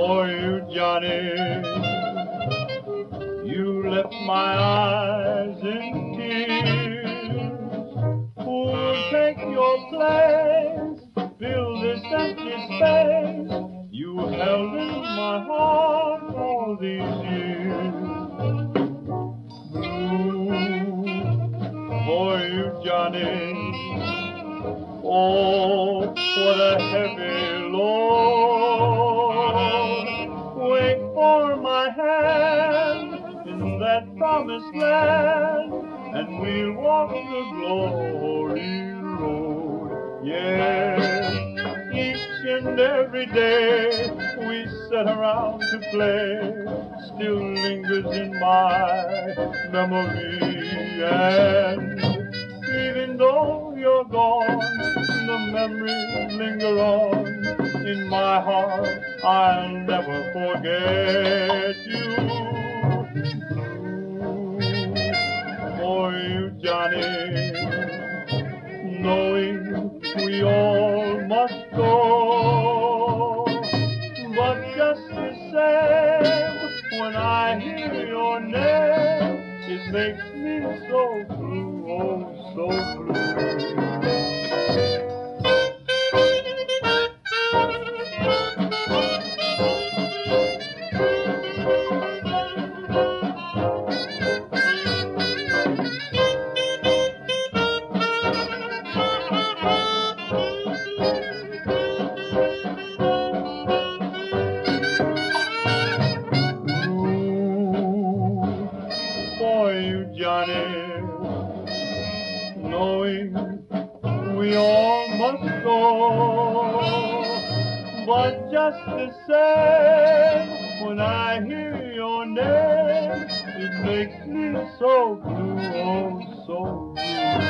for you, Johnny. You left my eyes in tears. Who'll take your place, fill this empty space. You held in my heart all these years. Blue for you, Johnny. Oh, what a heavy load. Hand in that promised land, and we'll walk the glory road. Yes, each and every day we sit around to play still lingers in my memory. And even though you're gone, the memories linger on in my heart. I'll never forget you. For you, Johnny, knowing we all must go. But just the same, when I hear your name, it makes me so blue, oh, so blue. Knowing we all must go. But just the same, when I hear your name, it makes me so blue, oh, so blue.